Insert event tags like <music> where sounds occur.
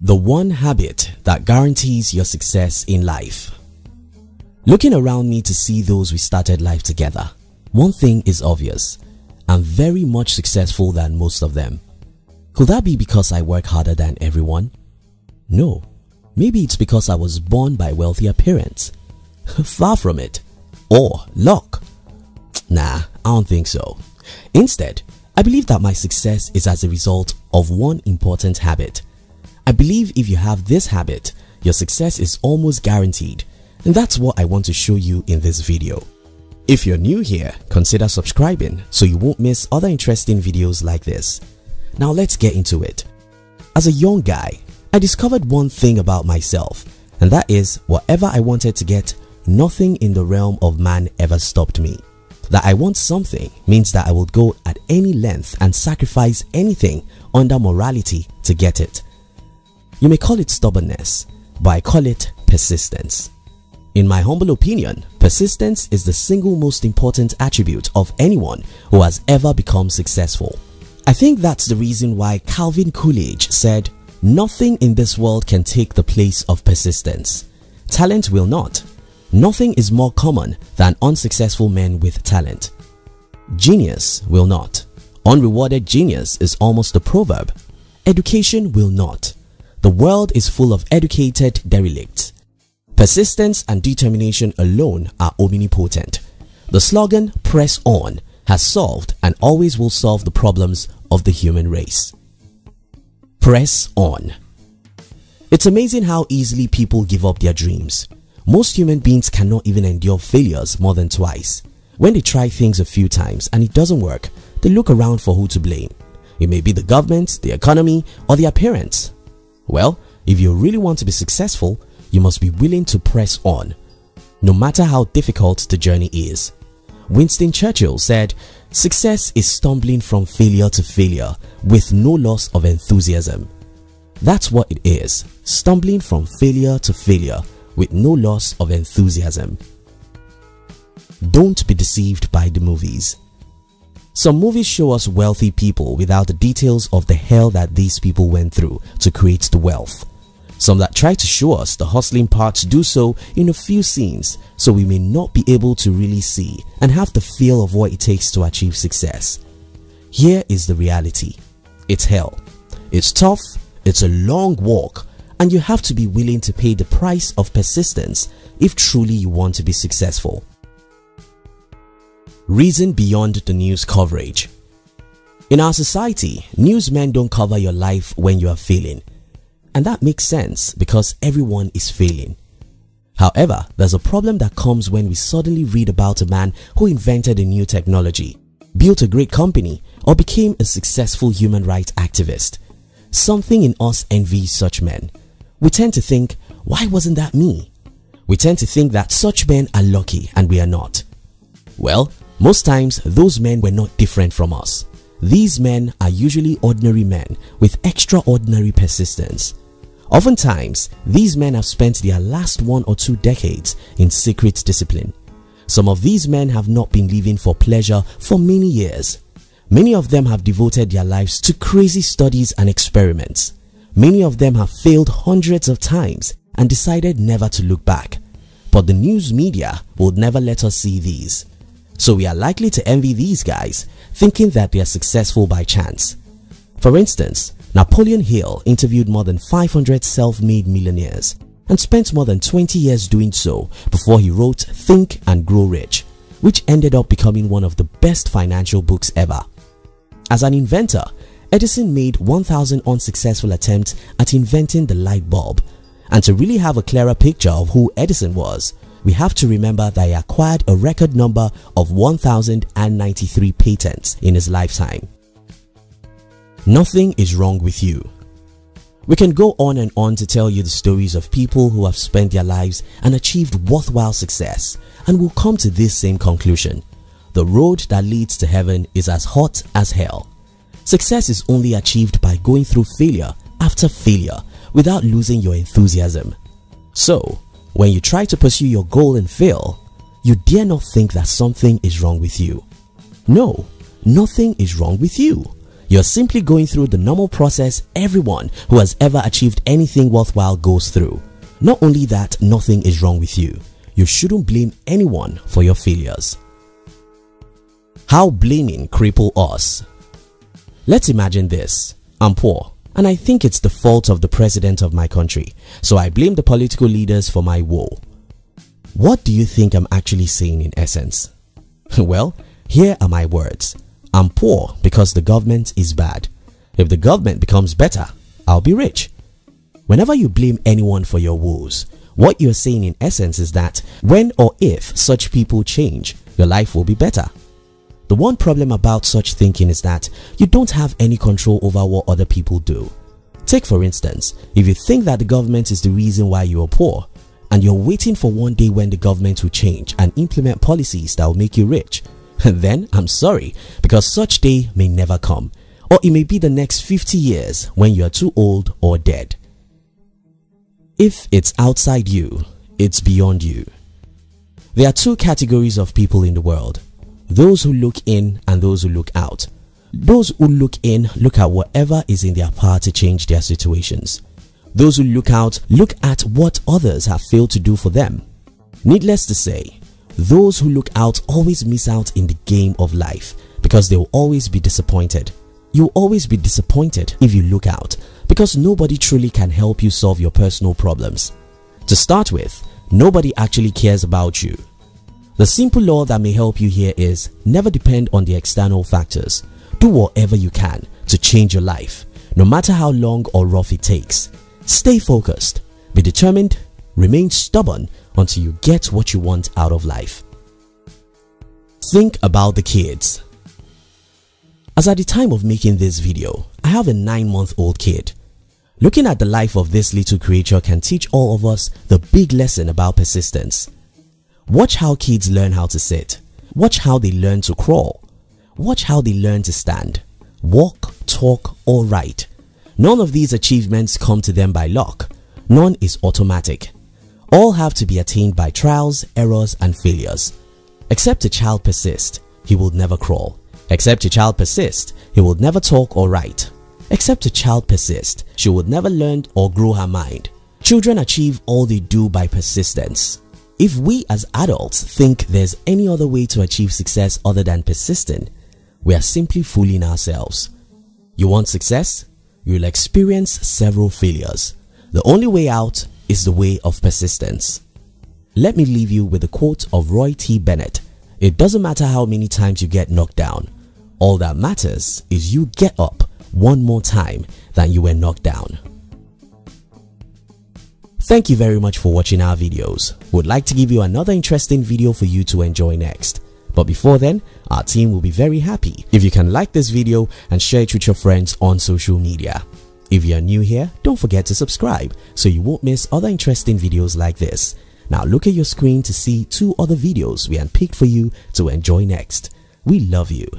The one habit that guarantees your success in life. Looking around me to see those we started life together, one thing is obvious. I'm very much successful than most of them. Could that be because I work harder than everyone? No. Maybe it's because I was born by wealthier parents. <laughs> Far from it. Or luck. Nah, I don't think so. Instead, I believe that my success is as a result of one important habit I believe if you have this habit, your success is almost guaranteed and that's what I want to show you in this video. If you're new here, consider subscribing so you won't miss other interesting videos like this. Now let's get into it. As a young guy, I discovered one thing about myself and that is whatever I wanted to get, nothing in the realm of man ever stopped me. That I want something means that I will go at any length and sacrifice anything under morality to get it. You may call it stubbornness, but I call it persistence. In my humble opinion, persistence is the single most important attribute of anyone who has ever become successful. I think that's the reason why Calvin Coolidge said, Nothing in this world can take the place of persistence. Talent will not. Nothing is more common than unsuccessful men with talent. Genius will not. Unrewarded genius is almost a proverb. Education will not. The world is full of educated derelicts. Persistence and determination alone are omnipotent. The slogan, press on, has solved and always will solve the problems of the human race. Press on. It's amazing how easily people give up their dreams. Most human beings cannot even endure failures more than twice. When they try things a few times and it doesn't work, they look around for who to blame. It may be the government, the economy, or their parents. Well, if you really want to be successful, you must be willing to press on, no matter how difficult the journey is. Winston Churchill said, Success is stumbling from failure to failure with no loss of enthusiasm. That's what it is, stumbling from failure to failure with no loss of enthusiasm. Don't be deceived by the movies. Some movies show us wealthy people without the details of the hell that these people went through to create the wealth. Some that try to show us the hustling parts do so in a few scenes so we may not be able to really see and have the feel of what it takes to achieve success. Here is the reality. It's hell. It's tough, it's a long walk and you have to be willing to pay the price of persistence if truly you want to be successful. Reason beyond the news coverage In our society, newsmen don't cover your life when you are failing. And that makes sense because everyone is failing. However, there's a problem that comes when we suddenly read about a man who invented a new technology, built a great company or became a successful human rights activist. Something in us envies such men. We tend to think, why wasn't that me? We tend to think that such men are lucky and we are not. Well, most times, those men were not different from us. These men are usually ordinary men with extraordinary persistence. Oftentimes, these men have spent their last one or two decades in secret discipline. Some of these men have not been living for pleasure for many years. Many of them have devoted their lives to crazy studies and experiments. Many of them have failed hundreds of times and decided never to look back. But the news media would never let us see these. So we are likely to envy these guys thinking that they are successful by chance. For instance, Napoleon Hill interviewed more than 500 self-made millionaires and spent more than 20 years doing so before he wrote Think and Grow Rich, which ended up becoming one of the best financial books ever. As an inventor, Edison made 1000 unsuccessful attempts at inventing the light bulb and to really have a clearer picture of who Edison was, we have to remember that he acquired a record number of 1093 patents in his lifetime. Nothing is wrong with you. We can go on and on to tell you the stories of people who have spent their lives and achieved worthwhile success and will come to this same conclusion. The road that leads to heaven is as hot as hell. Success is only achieved by going through failure after failure without losing your enthusiasm. So, when you try to pursue your goal and fail, you dare not think that something is wrong with you. No, nothing is wrong with you. You're simply going through the normal process everyone who has ever achieved anything worthwhile goes through. Not only that, nothing is wrong with you. You shouldn't blame anyone for your failures. How blaming cripple us. Let's imagine this. I'm poor and I think it's the fault of the president of my country, so I blame the political leaders for my woe. What do you think I'm actually saying in essence? <laughs> well, here are my words. I'm poor because the government is bad. If the government becomes better, I'll be rich. Whenever you blame anyone for your woes, what you're saying in essence is that when or if such people change, your life will be better. The one problem about such thinking is that you don't have any control over what other people do. Take for instance, if you think that the government is the reason why you are poor, and you're waiting for one day when the government will change and implement policies that will make you rich, <laughs> then I'm sorry because such day may never come or it may be the next 50 years when you are too old or dead. If it's outside you, it's beyond you. There are two categories of people in the world, those who look in and those who look out. Those who look in look at whatever is in their power to change their situations. Those who look out look at what others have failed to do for them. Needless to say, those who look out always miss out in the game of life because they will always be disappointed. You'll always be disappointed if you look out because nobody truly can help you solve your personal problems. To start with, nobody actually cares about you. The simple law that may help you here is never depend on the external factors. Do whatever you can to change your life, no matter how long or rough it takes. Stay focused, be determined, remain stubborn until you get what you want out of life. Think about the kids. As at the time of making this video, I have a 9 month old kid. Looking at the life of this little creature can teach all of us the big lesson about persistence. Watch how kids learn how to sit. Watch how they learn to crawl. Watch how they learn to stand, walk, talk or write. None of these achievements come to them by luck. None is automatic. All have to be attained by trials, errors and failures. Except a child persist, he will never crawl. Except a child persist, he will never talk or write. Except a child persist, she would never learn or grow her mind. Children achieve all they do by persistence. If we as adults think there's any other way to achieve success other than persisting, we are simply fooling ourselves. You want success? You'll experience several failures. The only way out is the way of persistence. Let me leave you with a quote of Roy T. Bennett. It doesn't matter how many times you get knocked down. All that matters is you get up one more time than you were knocked down. Thank you very much for watching our videos. We'd like to give you another interesting video for you to enjoy next. But before then, our team will be very happy if you can like this video and share it with your friends on social media. If you are new here, don't forget to subscribe so you won't miss other interesting videos like this. Now look at your screen to see two other videos we handpicked for you to enjoy next. We love you.